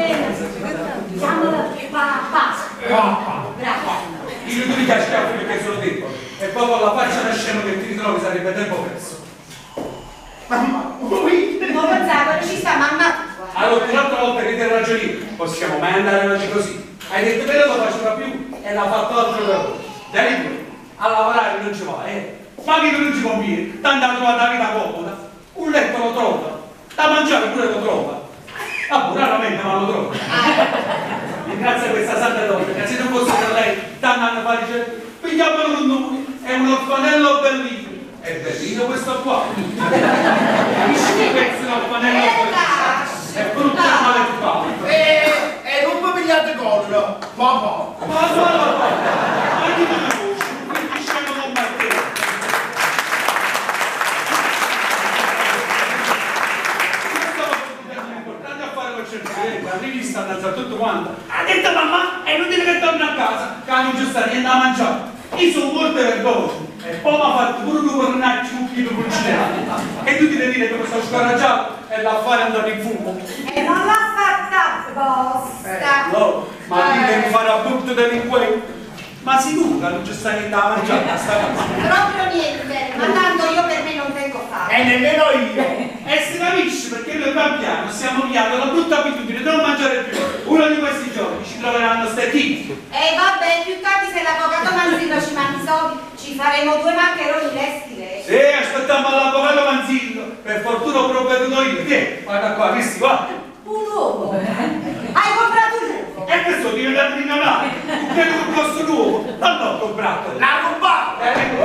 bene. Chiamala papà. Papà. Bravo. Io tu mi piace schiaffi perché sono debole. E poi con la faccia da scemo che ti ritrovi sarebbe tempo perso. Mamma, lui? Non pensavo, ci sta mamma. Allora, un'altra volta che ti ragioni, possiamo mai andare avanti così. Hai detto che non lo faceva più e l'ha fatto altro lavoro. Dai pure, a lavorare non ci va, eh. Ma che non ci conviene, tanto ha trovato la vita comoda. Un letto lo trova, da mangiare pure lo trova. Ah, pure raramente ma lo trova. Ringrazio questa santa donna, che se non fosse per lei, tanti anni fa dice, pigliamolo con noi, è un orfanello bellino. È bellino questo qua. Capisci che pezzo di orfanello bellino? È brutto e maleducato. E, e non mi pigliate collo, papà. Ma guarda, ma chi te ne conosci? Quindi scemo con Matteo. Io stavo facendo importante a fare col cervello, la rivista andata tutto quanto. Ha detto mamma, è inutile che torni a casa, che non ci sta niente da mangiare. Io sono molto vergognoso. E poi mi ha fatto pure due cornacci un chilo pulcinati. E tu ti devi dire che mi sono scoraggiato e l'affare è andato in fumo. E non l'ha fatta apposta. No, ma ti devi fare a brutto delinquente. Ma sicuro non ci sta niente da mangiare sta casa. Proprio niente, ma tanto io per me non tengo fame. E nemmeno io. E si capisce perché noi piano bambini hanno la brutta abitudine di non mangiare più. Uno di questi giorni ci troveranno stecchiti. E vabbè, più tardi se l'avvocato Manzillo ci manzò, ci faremo due maccheroni lesti lei. Sì, aspettiamo l'avvocato Manzillo. Per fortuna ho provveduto io. Te, guarda qua, che si va. Un uovo. Hai comprato un uovo. E questo di milionario. Un piano con costo nuovo. Non l'ho comprato. L'ha rubato. Eh.